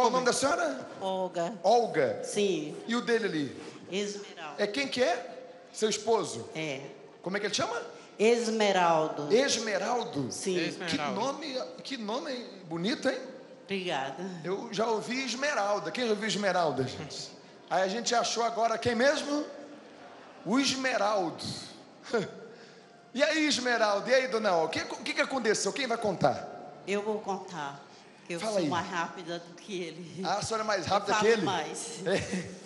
Qual o nome da senhora? Olga. Olga. Sim, E o dele ali? Esmeralda. É quem que é? Seu esposo. É. Como é que ele chama? Esmeraldo. Esmeraldo. Sim, Que Esmeralda. nome, que nome bonito, hein? obrigada. Eu já ouvi Esmeralda. Quem já ouviu Esmeralda, gente? Aí a gente achou agora quem mesmo? O Esmeraldo. E aí, Esmeralda? E aí, dona Olga? O que, o que que aconteceu? Quem vai contar? Eu vou contar. Eu Fala sou aí. mais rápida do que ele. Ah, a senhora é mais rápida que ele? mais. É.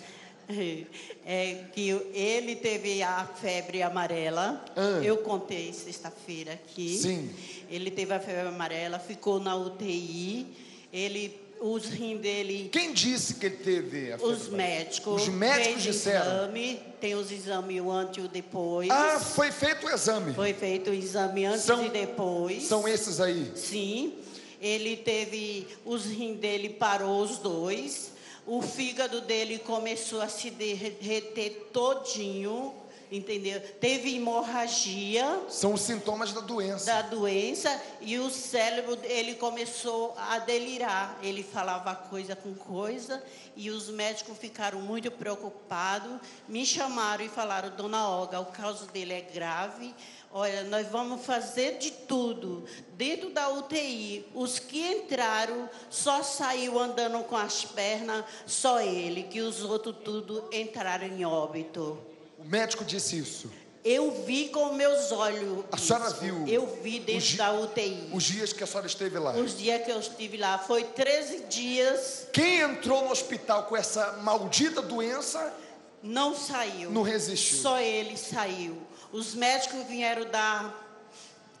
É que ele teve a febre amarela. Ah. Eu contei sexta-feira aqui. Sim. Ele teve a febre amarela, ficou na UTI. Ele, os rins dele Quem disse que ele teve a Os febre? médicos. Os médicos disseram. Exame, tem os exames o antes e o depois. Ah, foi feito o exame. Foi feito o exame antes São- e depois. São esses aí. Sim. Ele teve. Os rins dele parou os dois. O fígado dele começou a se derreter todinho. Entendeu? Teve hemorragia São os sintomas da doença. da doença e o cérebro ele começou a delirar. Ele falava coisa com coisa e os médicos ficaram muito preocupados. Me chamaram e falaram: Dona Olga, o caso dele é grave. Olha, nós vamos fazer de tudo. Dentro da UTI, os que entraram só saiu andando com as pernas, só ele, que os outros tudo entraram em óbito. O médico disse isso. Eu vi com meus olhos. A senhora isso. viu Eu vi os dentro di- da UTI. Os dias que a senhora esteve lá. Os dias que eu estive lá foi 13 dias, Quem entrou no hospital com essa maldita doença não saiu. não resistiu. Só ele saiu. Os médicos vieram dar,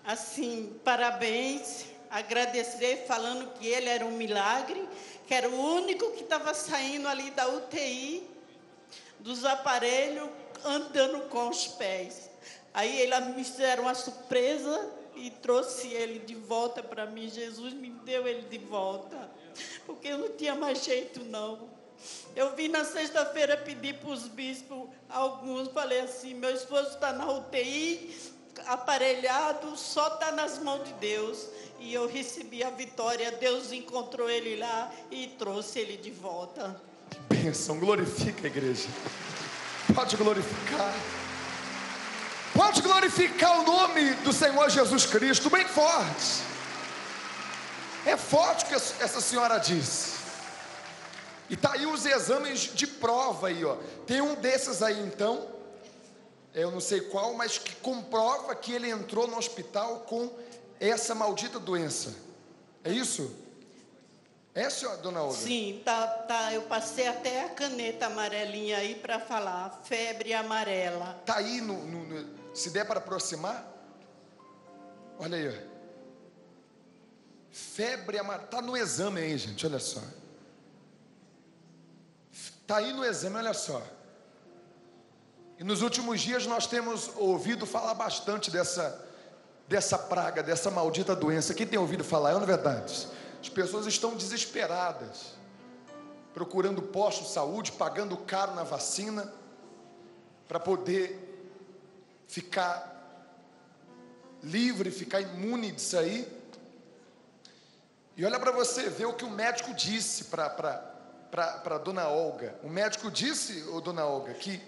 assim, parabéns, agradecer, falando que ele era um milagre, que era o único que estava saindo ali da UTI, dos aparelhos, andando com os pés. Aí eles me fizeram uma surpresa e trouxe ele de volta para mim. Jesus me deu ele de volta, porque eu não tinha mais jeito, não. Eu vim na sexta-feira pedir para os bispos, alguns, falei assim: meu esposo está na UTI, aparelhado, só está nas mãos de Deus. E eu recebi a vitória, Deus encontrou ele lá e trouxe ele de volta. Bênção, glorifica a igreja. Pode glorificar. Pode glorificar o nome do Senhor Jesus Cristo, bem forte. É forte o que essa senhora disse. E tá aí os exames de prova aí, ó. Tem um desses aí então, eu não sei qual, mas que comprova que ele entrou no hospital com essa maldita doença. É isso? É, senhora, dona Olga? Sim, tá, tá, eu passei até a caneta amarelinha aí para falar, febre amarela. Tá aí no, no- no- se der para aproximar. Olha aí. ó. Febre amarela. Tá no exame aí, gente, olha só. Tá aí no exame, olha só. E nos últimos dias nós temos ouvido falar bastante dessa dessa praga, dessa maldita doença. Quem tem ouvido falar? É ou não é verdade? As pessoas estão desesperadas, procurando posto de saúde, pagando caro na vacina para poder ficar livre, ficar imune disso aí. E olha para você ver o que o médico disse para dona Olga. O médico disse, ô dona Olga, que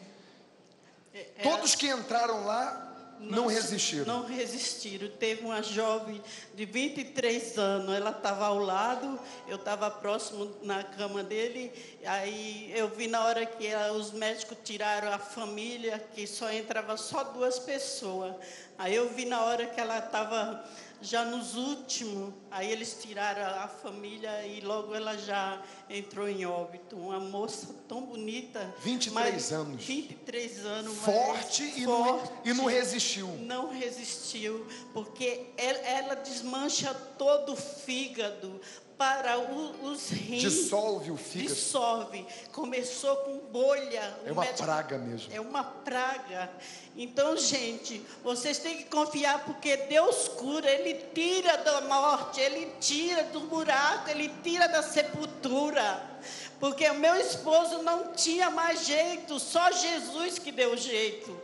todos que entraram lá não, resistiram. Não resistiram. Teve uma jovem de 23 anos, ela estava ao lado, eu estava próximo na cama dele, aí eu vi na hora que ela- os médicos tiraram a família, que só entrava só duas pessoas. Aí eu vi na hora que ela estava já nos últimos, aí eles tiraram a família e logo ela já entrou em óbito. Uma moça tão bonita. 23 mas- anos. 23 anos. mas Forte e não- e não forte resistiu. não resistiu, porque ela, ela desmancha todo o fígado para o- os rins. Dissolve o fígado. Dissolve. Começou com bolha. É uma médico- praga mesmo. É uma praga. Então, gente, vocês têm que confiar, porque Deus cura, Ele tira da morte, Ele tira do buraco, Ele tira da sepultura. Porque o meu esposo não tinha mais jeito, só Jesus que deu jeito.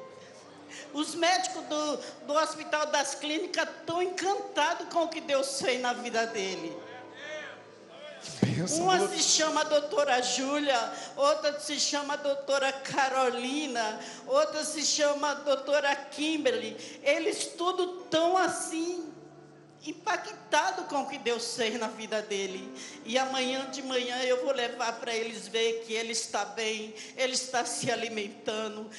Os médicos do, do Hospital das Clínicas estão encantados com o que Deus fez na vida dele. Bênção, Uma se chama doutora Júlia, outra se chama doutora Carolina, outra se chama doutora Kimberly. Eles tudo tão assim, impactado com o que Deus fez na vida dele. E amanhã de manhã eu vou levar para eles ver que ele está bem, ele está se alimentando.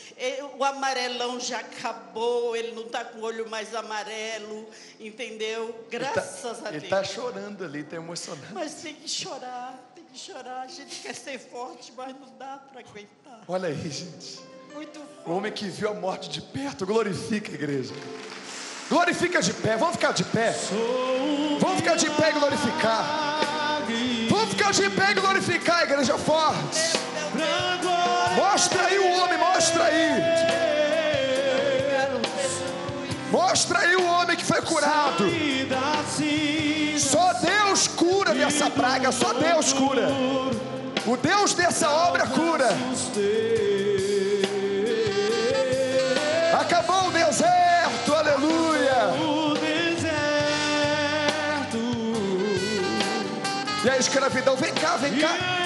O amarelão já acabou, ele não está com o olho mais amarelo, entendeu? Ele tá- Graças a Ele Deus. está chorando ali, está emocionado. Mas tem que chorar, tem que chorar. A gente quer ser forte, mas não dá para aguentar. Olha aí, gente. Muito O homem que viu a morte de perto, glorifica a igreja. Glorifica de pé, vamos ficar de pé. Vamos ficar de pé e glorificar. Vamos ficar de pé e glorificar igreja forte. Mostra aí o homem, mostra aí. Mostra aí o homem que foi curado. Só Deus cura dessa praga, só Deus cura. O Deus dessa obra cura. Acabou o deserto, E a escravidão, vem cá, vem cá.